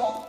哦。